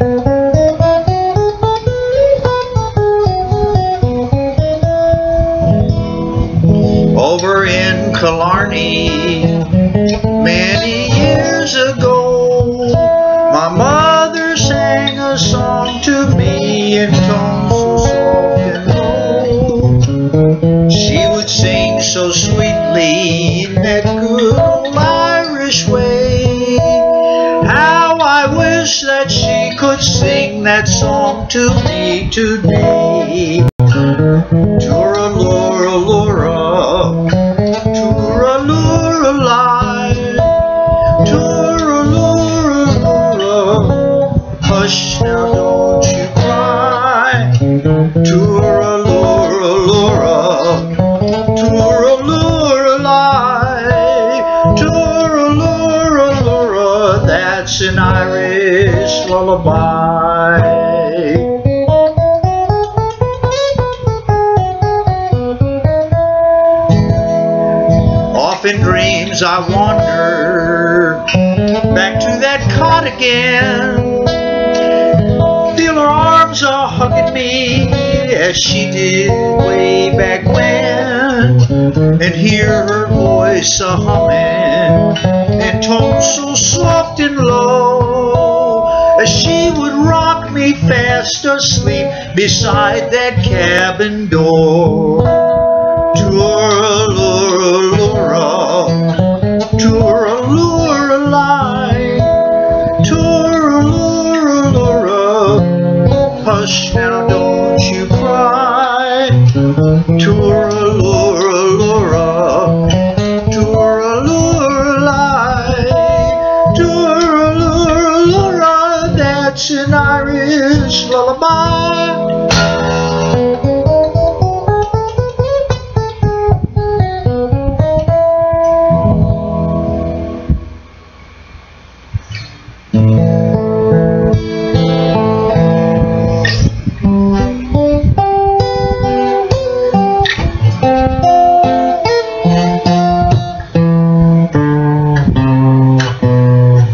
Over in Killarney, many years ago, my mother sang a song to me in tones so soft and low. She would sing so sweetly in that good old Irish way. How I wish that she could sing that song to me today. Turalura, lura, turalura, lie, turalura, lura. Hush now, don't you cry. Turalura, Irish lullaby. Off in dreams I wander back to that cot again. Feel her arms are hugging me as she did way back when. And hear her voice a humming fast asleep beside that cabin door. Turalura, lura, turalura, lie, turalura, lura. Hush Irish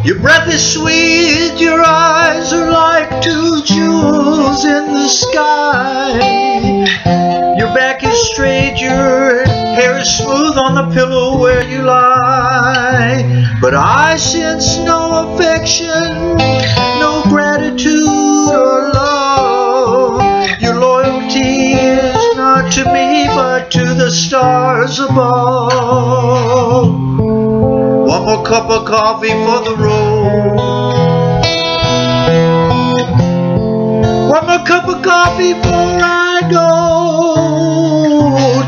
Your breath is sweet, your eyes are like two jewels in the sky. Your back is straight, your hair is smooth on the pillow where you lie. But I sense no affection, no gratitude or love. Your loyalty is not to me, but to the stars above. Cup of coffee for the road. One more cup of coffee before I go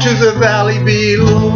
to the valley below.